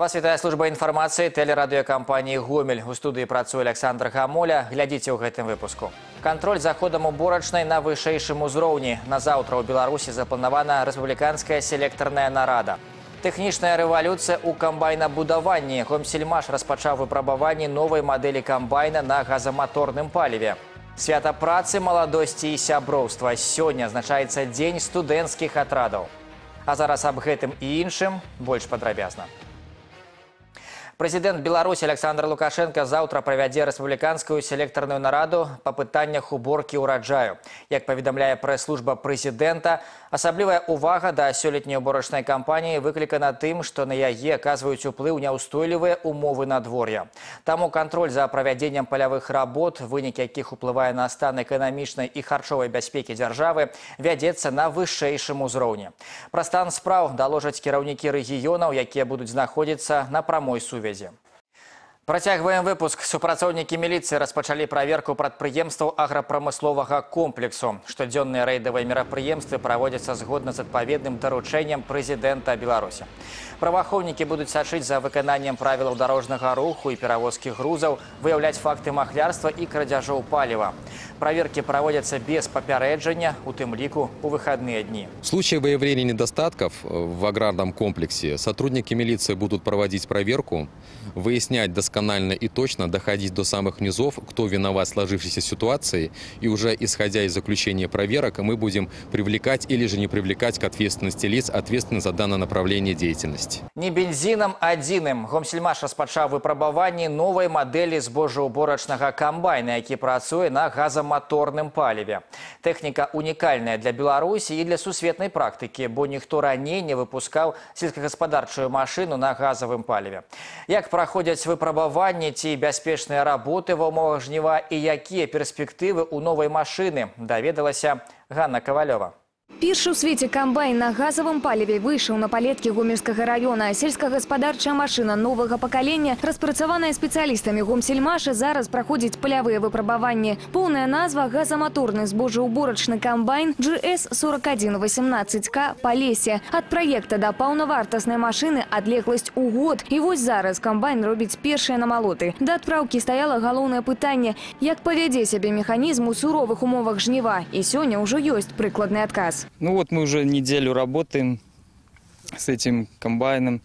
Вас вітае служба інфармацыі тэлерадыёкампаніі Гомель. У студыі працуе Александр Гамоля. Глядзіце ў гэтым выпуску. Кантроль за ходам уборачнай на вышэйшым узроўні. На заўтра ў Беларусі запланавана рэспубліканская селектарная нарада. Тэхнічная рэвалюцыя ў камбайнабудаванні. Гомсельмаш распачаў выпрабаванні новай мадэлі камбайна на газаматорным паліве. Свята працы, маладосці і сяброўства. Сёння азначаецца дзень студэнцкіх атрадаў. А зараз аб гэтым і іншым больш падрабязна. Прэзідэнт Беларусі Александр Лукашенко заўтра правядзе рэспубліканскую селектарную нараду па пытаннях уборкі ўраджаю. Як паведамляе прэс-служба прэзідэнта, асаблівая ўвага да сёлетняй уборачнай кампаніі выклікана тым, што на яе аказваюць уплыў няўстойлівыя умовы надвор'я. Таму кантроль за правядзеннем палявых работ, вынік якіх уплывае на стан эканамічнай і харчовай бяспекі дзяржавы, вядзецца на вышэйшым узроўні. Пра стан спраў даложаць кіраўнікі рэгіёнаў, якія будуць знаходзіцца на прамой сувязі сувязі. Працягваем выпуск. Супрацоўнікі міліцыі распачалі праверку прадпрыемстваў аграпрамысловага комплексу. Штодзённыя рэйдавыя мерапрыемствы праводзяцца згодна з адпаведным даручэннем прэзідэнта Беларусі. Праваахоўнікі будуць сачыць за выкананнем правілаў дарожнага руху і перавозкі грузаў, выяўляць факты махлярства і крадзяжоў паліва. Праверкі праводзяцца без папярэджання, у тым ліку у выходные дни. В случае выявления недостатков в аграрном комплексе сотрудники милиции будут проводить проверку, выяснять досконально и точно, доходить до самых низов, кто виноват в сложившейся ситуации, и уже исходя из заключения проверок, мы будем привлекать или же не привлекать к ответственности лиц, ответственных за данное направление деятельности. Не бензином адзіным. Гомсельмаш распачаў выпрабаванні новай мадэлі збожаўборачнага камбайна, які працуе на газаматорным паліве. Тэхніка унікальная для Беларусі і для сусветнай практыкі, бо ніхто раней не выпускаў сельскагаспадарчую машыну на газавым паліве. Як праходзяць выпрабаванні ці бяспечныя работы ва ўмовах жніва і якія перспектывы ў новай машыны, даведалася Ганна Кавалёва. Першы ў свеце камбайн на газавым паліве выйшаў на палеткі гомельскага района. Сельскагаспадарчая машына новага пакалення, распрацаваная спецыялістамі гомсельмаша, зараз праходзіць палявыя выпрабаванні. Поўная назва газаматорны збожаўборачны камбайн GS4118К Палесе. Ад праекта да паўнавартаснай машыны адлегласць у год. І вось зараз камбайн робіць першыя намалоты. Да адпраўкі стаяла галоўнае пытанне, як павядзе сябе механізм у суровых умовах жніва. І сёння ўжо ёсць прыкладны адказ. Ну вот мы уже неделю работаем с этим комбайном.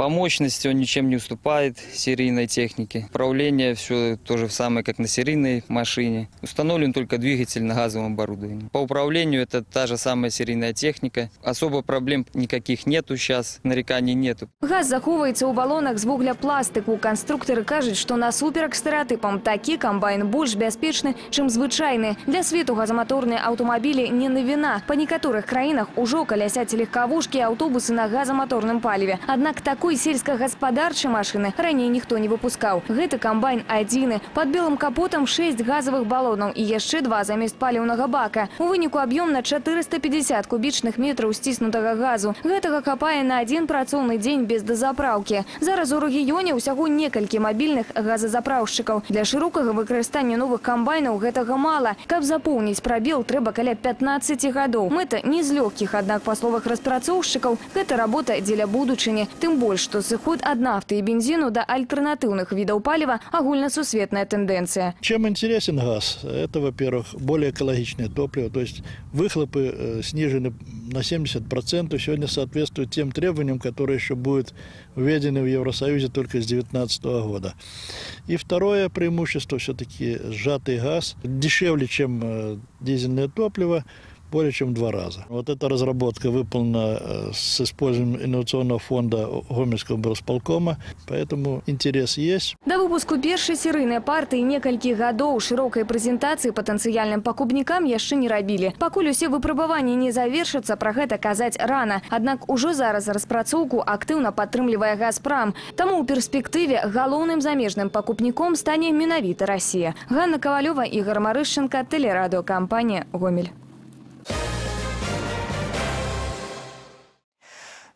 По мощности он ничем не уступает серийной технике. Управление все то же самое, как на серийной машине. Установлен только двигатель на газовом оборудовании. По управлению это та же самая серийная техника. Особо проблем никаких нету сейчас, нареканий нету. Газ захоўваецца ў балонах з вугляпластыку. Канструктары кажуць, што насуперак стэрэатыпам такі камбайн больш бяспечны, чым звычайны. Для свету газаматорныя аўтамабілі не навіна. Па некаторых краінах ужо калясяць легкавушкі і аўтобусы на газаматорным паліве. Аднак такой сельскагаспадарчай машыны раней ніхто не выпускаў. Гэты камбайн адзіны. Пад белым капотам 6 газавых балонаў і яшчэ два замест паліўнага бака. У выніку аб'ём на 450 кубічных метраў сціснутага газу. Гэтага хапае на адзін працоўны дзень без дазапраўкі. Зараз у рэгіёне ўсяго некалькі мабільных газазапраўшчыкаў. Для шырокага выкарыстання новых камбайнаў гэтага мала. Каб запоўніць прабел, трэба каля 15 гадоў. Мэта не з лёгкіх, аднак па словах распрацоўшчыкаў, гэта работа дзеля будучыні. Тым больш, што сыход ад нафты і бензіну да альтэрнатыўных відаў паліва агульнасусветная тэндэнцыя. Чем интересен газ? Это, во-первых, более экологичное топливо, то есть выхлопы э, снижены на 70%, сегодня соответствуют тем требованиям, которые еще будут введены в Евросоюзе только с 2019 года. И второе преимущество все-таки сжатый газ, дешевле, чем э, дизельное топливо, более чем в два раза. Вот эта разработка выполнена э, с использованием инновационного фонда Гомельского горосполкома, поэтому интерес есть. Да выпуску першай серыйнай партыі некалькі гадоў шырокай прэзентацыі патэнцыяльным пакупнікам яшчэ не рабілі. Пакуль усе выпрабаванні не завершацца, пра гэта казаць рана. Аднак ужо зараз распрацоўку актыўна падтрымлівае газпрам. Таму ў перспектыве галоўным замежным пакупніком стане менавіта Расія. Ганна Кавалёва, Ігор Марышченко, тэлерадыёкампанія «Гомель».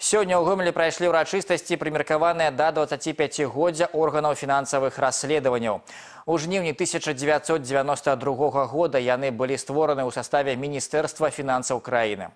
Сёння ў гомелі прайшлі ўрачыстасці прымеркаваныя да 25годдзя органаў фінансавых расследаванняў. У жніўні 1992 года яны былі створаны ў саставе Міністэрства фінансаў краіны.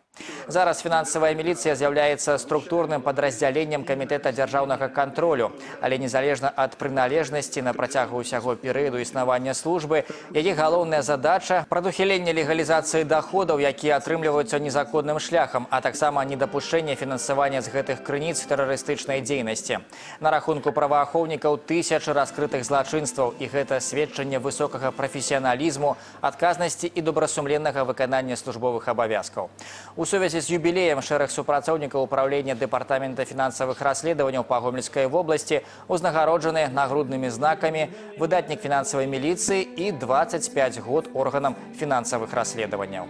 Зараз фінансавая міліцыя з'яўляецца структурным падраздзяленнем камітэта дзяржаўнага кантролю, але незалежна ад прыналежнасці на працягу ўсяго перыяду існавання службы, яе галоўная задача прадухіленне легалізацыі даходаў, якія атрымліваюцца незаконным шляхам, а таксама недапушчэнне фінансавання з гэтых крыніц тэрарыстычнай дзейнасці. На рахунку праваахоўнікаў тысячы раскрытых злачынстваў і гэта сведчанне высокага прафесіяналізму, адказнасці і добрасумленнага выканання службовых абавязкаў. У сувязі з юбілеем шэраг супрацоўнікаў управлення дэпартамента фінансавых расследаванняў па гомельскай вобласці узнагароджаны нагруднымі знакамі выдатнік фінансавай міліцыі і 25 год органам фінансавых расследаванняў.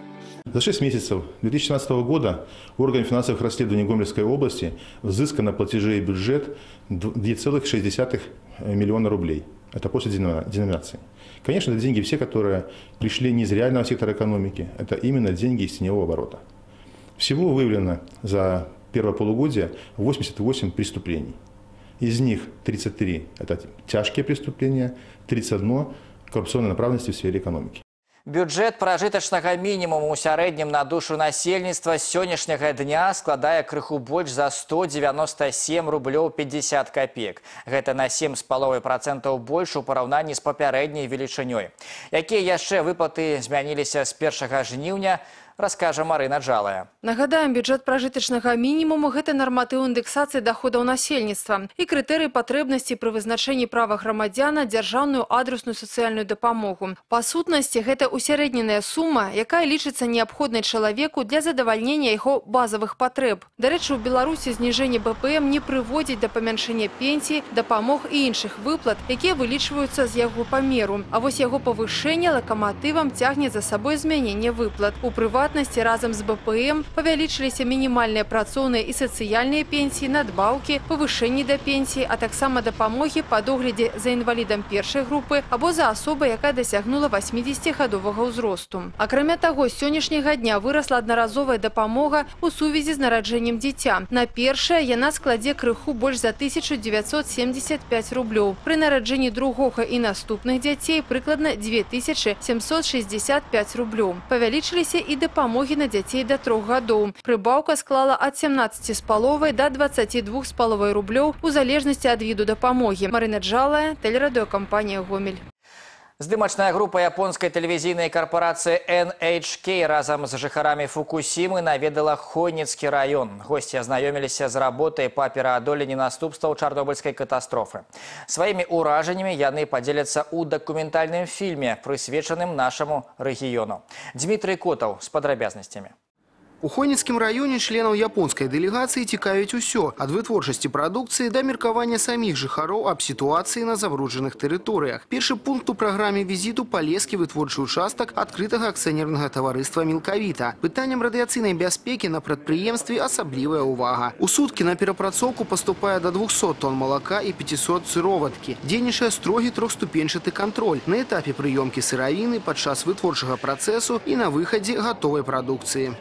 За 6 месяцев 2017 года орган финансовых расследований Гомельской области взыскано платежей и бюджет 2,6 миллиона рублей. Это после деноминации. Конечно, это деньги все, которые пришли не из реального сектора экономики, это именно деньги из теневого оборота. Всего выявлено за первое полугодие 88 преступлений. Из них 33 – это тяжкие преступления, 31 – коррупционной направленности в сфере экономики. Бюджэт пражытачнага мінімуму ў сярэднім на душу насельніцтва з сённяшняга дня складае крыху больш за 197 рублёў 50 копеек. Гэта на 7 з паловай процентаў больш у параўнанні з папярэдняй велічынёй. Якія яшчэ выплаты змяніліся з 1 жніўня, раскажа Марына Джалая. Нагадаем, бюджэт пражытачнага мінімуму гэта нарматыў індэксацыі даходаў насельніцтва і крытэрый патрэбнасці пры вызначэнні права грамадзяна дзяржаўную адресную сацыяльную дапамогу. Па сутнасці гэта усярэдненая сума, якая лічыцца неабходнай чалавеку для задавальнення яго базавых патрэб. Дарэчы, у Беларусі зніжэнне БПМ не прыводзіць да памяншэння пенсій, дапамог і іншых выплат, якія вылічваюцца з яго памеру. А вось яго павышэнне лакаматывам цягне за сабой змяненне выплат. У прыват прыватнасці разам з БПМ павялічыліся мінімальныя працоўныя і сацыяльныя пенсіі, надбаўкі, павышэнні да пенсіі, а таксама дапамогі па доглядзе за інвалідам першай групы або за асобай, якая дасягнула 80гадовага ўзросту. Акрамя таго, з сённяшняга дня вырасла аднаразовая дапамога ў сувязі з нараджэннем дзіця. На першае яна складзе крыху больш за 1975 рублёў. Пры нараджэнні другога і наступных дзяцей прыкладна 2765 рублёў. Павялічыліся і дапамогі дапамогі на дзяцей да трох гадоў. Прыбаўка склала ад 17 з паловай да 22 з паловай рублёў у залежнасці ад віду дапамогі. Марына Джалая, тэлерадыёкампанія Гомель. Здымачная група японскай тэлевізійнай карпорацыі NHK разам з жыхарамі Фукусімы наведала Хойніцкі раён. Госці азнаёміліся з работай па пераадоленні наступстваў чарнобыльскай катастрофы. Сваімі ўражаннямі яны падзеляцца ў дакументальным фільме, прысвечаным нашаму рэгіёну. Дмітрый Котаў з падрабязнасцямі. У Хойніцкім раёне членаў японскай дэлегацыі цікавіць усё ад вытворчасці прадукцыі да меркавання саміх жыхароў аб сітуацыі на забруджаных тэрыторыях. Першы пункт у праграме візіту палескі вытворчы участак адкрытага акцыянернага таварыства мелкавіта. Пытанням радыяцыйнай бяспекі на прадпрыемстве асаблівая ўвага. У суткі на перапрацоўку паступае да 200 тонн малака і 500 сыроваткі. Дзейнічае строгі трохступенчаты кантроль на этапе прыёмкі сыравіны падчас вытворчага працэсу і на выхадзе гатовай прадукцыі.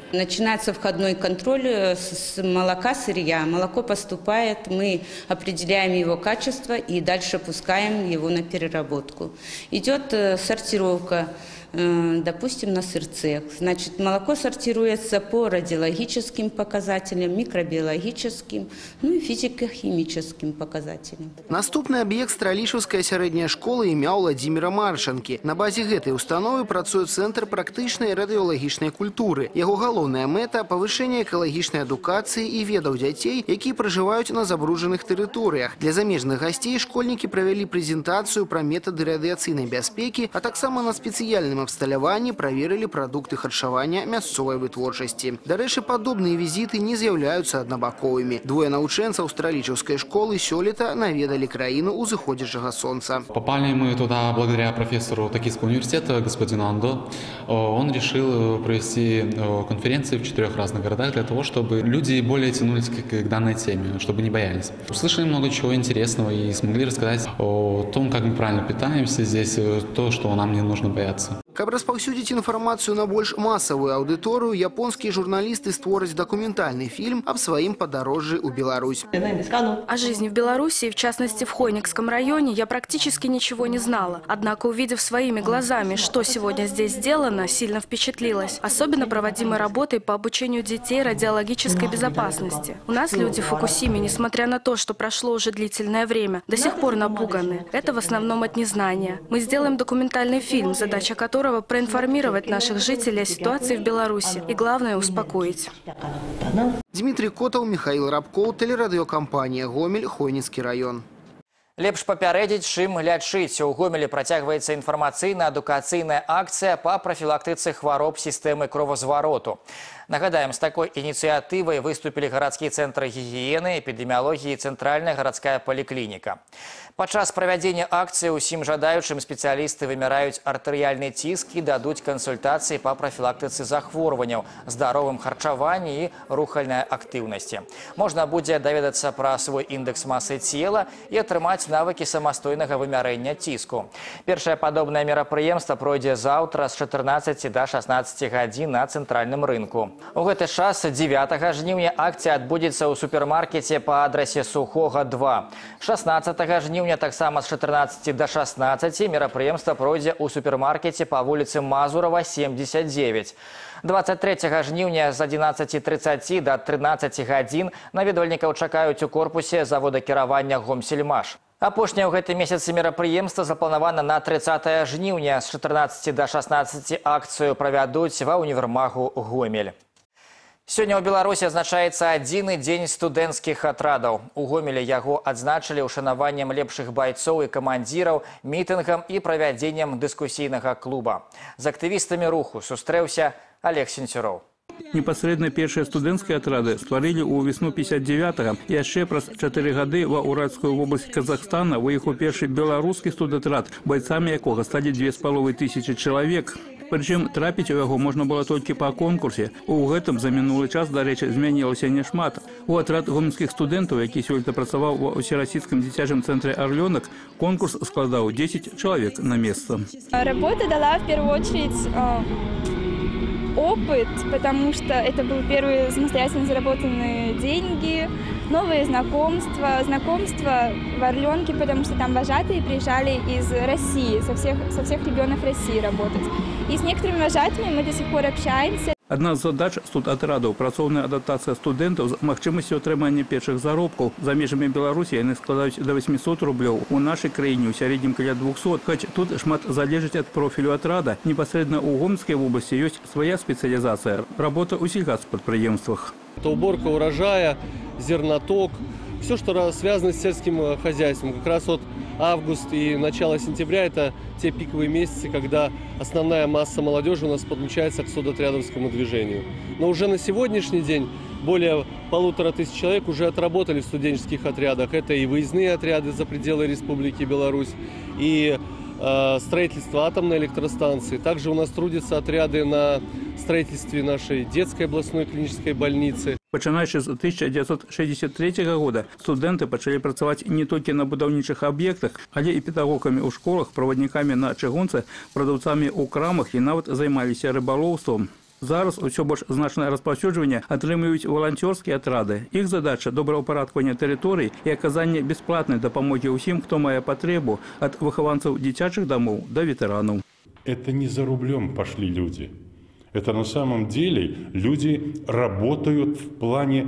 Начинается входной контроль э, с молока сырья. Молоко поступает, мы определяем его качество и дальше пускаем его на переработку. Идет э, сортировка допустим, на сырцех. Значит, молоко сортируется по радиологическим показателям, микробиологическим, ну и физико-химическим показателям. Наступный объект Стралишевская средняя школа имя Владимира Маршанки. На базе этой установы працует Центр практычнай радиологичной культуры. Его галоўная мета – повышение экологичной адукации и ведаў детей, якія проживают на забрудженных территориях. Для замежных гостей школьники провели презентацию про методы радиационной безопасности, а так само на специальном абсталяванні праверылі прадукты харчавання мясцовай вытворчасці. Дарэчы, падобныя візіты не з'яўляюцца аднабаковымі. Двое навучэнцаў стралічаўскай школы сёлета наведалі краіну узыходзячага солнца. Попали мы туда благодаря профессору Токийского университета, господину Андо. Он решил провести конференции в четырех разных городах для того, чтобы люди более тянулись к данной теме, чтобы не боялись. Услышали много чего интересного и смогли рассказать о том, как мы правильно питаемся здесь, то, что нам не нужно бояться. Каб распаўсюдзіць інфармацыю на больш масавую аўдыторыю, японскія журналісты створаць дакументальны фільм аб сваім падарожжы ў Беларусь. О жизни в Беларуси, в частности в Хойникском районе, я практически ничего не знала. Однако, увидев своими глазами, что сегодня здесь сделано, сильно впечатлилась. Особенно проводимой работой по обучению детей радиологической безопасности. У нас люди в Фукусиме, несмотря на то, что прошло уже длительное время, до сих пор напуганы. Это в основном от незнания. Мы сделаем документальный фильм, задача которого проинформировать наших жителей о ситуации в Беларуси и, главное, успокоить. Дмитрий Котов, Михаил Рабкоў, тэлерадыёкампанія «Гомель», Хойніцкі раён. Лепш папярэдзіць, чым лячыць. У Гомелі працягваецца інфармацыйна-адукацыйная акцыя па прафілактыцы хвароб сістэмы кровазвароту. Нагадаем, з такой ініцыятывай выступілі гарадскія цэнтры гігіены, эпідэміялогіі і цэнтральная гарадская паліклініка. Падчас правядзення акцыі ўсім жадаючым спецыялісты вымяраюць артэрыяльны ціск і дадуць кансультацыі па прафілактыцы захворванняў, здаровым харчаванні і рухальнай актыўнасці. Можна будзе даведацца пра свой індэкс масы цела і атрымаць навыкі самастойнага вымярэння ціску. Першае падобнае мерапрыемства пройдзе заўтра з 14 да 16 гадзін на цэнтральным рынку. У гэты час 9 жніўня акцыя адбудзецца ў супермаркеце па адрасе Сухога 2. 16 жніўня таксама з 14 до 16 мерапрыемства пройдзе ў супермаркеце па вуліцы Мазурава 79. 23 жніўня з 11.30 до 13 гадзін наведвальнікаў чакаюць у корпусе завода кіравання Гомсельмаш. Апошняе ў гэтым месяцы мерапрыемства запланавана на 30 жніўня з 14 до 16 акцыю правядуць ва універмагу Гомель. Сёння ў Беларусі азначаецца адзіны дзень студэнцкіх атрадаў. У гомелі яго адзначылі ўшанаваннем лепшых байцоў і камандзіраў, мітынгам і правядзеннем дыскусійнага клуба. З актывістамі руху сустрэўся Олег Сенцюроў. Непасрэдна першыя студэнцкія атрады стварылі ў весну 59 і яшчэ праз чатыры гады ва ўральскую вобласць Казахстана выехаў першы беларускі студатрад, байцамі якога сталі дзве з паловай тысячы чалавек. Прычым трапіць у яго можна было толькі па конкурсе. У гэтым за мінулы час, дарэчы, змянілася няшмат. У атрад гомельскіх студэнтаў, які сёлета працаваў ва ўсерасійскім дзіцячым цэнтры арлёнак, конкурс складаў 10 чалавек на месца. Работа дала в первую очередь э, опыт, потому что это был первые самостоятельно заработанные деньги, новые знакомства, знакомства в Орленке, потому что там вожатые приезжали из России, со всех, со всех регионов России работать. И с некоторыми вожатыми мы до сих пор общаемся. Адна з задач студатрадаў працоўная адаптацыя студэнтаў з магчымасцю атрымання першых заробкаў за межамі Беларусі яны складаюць да 800 рублёў у нашай краіне ў сярэднім каля 200 хоць тут шмат залежыць ад профілю атрада непасрэдна ў гомскай вобласці ёсць свая спецыялізацыя работа ў сельгазпрадпрыемствах это уборка урожая зерноток все что связано с сельским хозяйством как раз вот август и начало сентября – это те пиковые месяцы, когда основная масса молодежи у нас подключается к судотрядовскому движению. Но уже на сегодняшний день более полутора тысяч человек уже отработали в студенческих отрядах. Это и выездные отряды за пределы Республики Беларусь, и э, строительство атомной электростанции. Также у нас трудятся отряды на строительстве нашей детской областной клинической больницы. Пачынаючы з 1963 года студэнты пачалі працаваць не толькі на будаўнічых аб'ектах, але і педагогамі ў школах, праваднікамі на чыгунцы, прадаўцамі ў крамах і нават займаліся рыбалоўством. Зараз усё больш значнае распаўсюджванне атрымліваюць валанцёрскія атрады. Іх задача добраўпарадкавання тэрыторый і аказанне бясплатнай дапамогі ўсім, хто мае патребу ад выхаванцаў дзіцячых дамоў да ветэранаў. Это не за рублем пошли люди. Это на самом деле люди работают в плане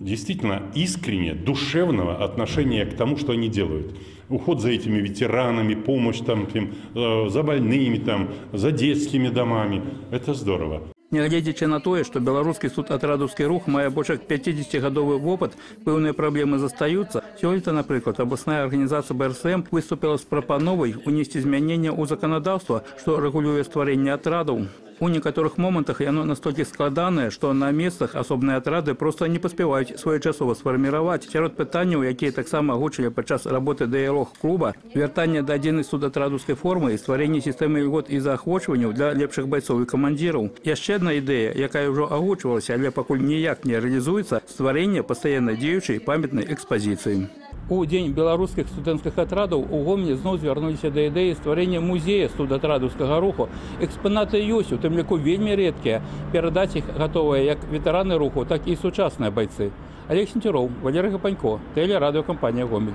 действительно искренне, душевного отношения к тому, что они делают. Уход за этими ветеранами, помощь там, им, э, за больными, там, за детскими домами. Это здорово. Нягледзячы на тое, што беларускі суд атрадаўскі рух мае больш як 50гадовы вопыт, пэўныя праблемы застаюцца. Сёлета, напрыклад, абласная арганізацыя БРСМ выступіла з прапановай унесці змянення ў заканадаўства, што рэгулюе стварэнне атрадаў. У некаторых момантах яно настолькі складанае, што на месцах асобныя атрады проста не паспяваюць своечасова сфарміраваць. Сярод пытанняў, якія таксама агучылі падчас работы дыялог клуба, вяртанне да адзінай судатрадускай формы і стварэнне сістэмы льгот і заахвочванняў для лепшых байцоў і камандзіраў. Яшчэ адна ідэя, якая ўжо агучвалася, але пакуль ніяк не рэалізуецца стварэнне пастаянна дзеючай памятнай экспазіцыі. У дзень беларускіх студэнцкіх атрадаў у гомелі зноў звярнуліся да ідэі стварэння музея студатрадаўскага руху. Экспанаты ёсць, у тым ліку вельмі рэдкія. Перадаць іх гатовыя як ветэраны руху, так і сучасныя бойцы. Олег Сенцюроў, Валерий Гапанько, тэлерадыёкампанія Гомель.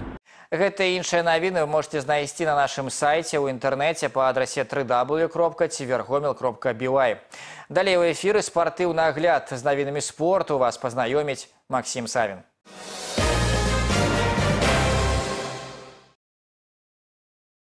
Гэта і іншыя навіны вы можете знайсці на нашым сайце ў інтэрнэце па адрасе www.тивергомел.by. Далей у эфіры спартыўны агляд з навінамі спорту вас пазнаёміць Максім Савін.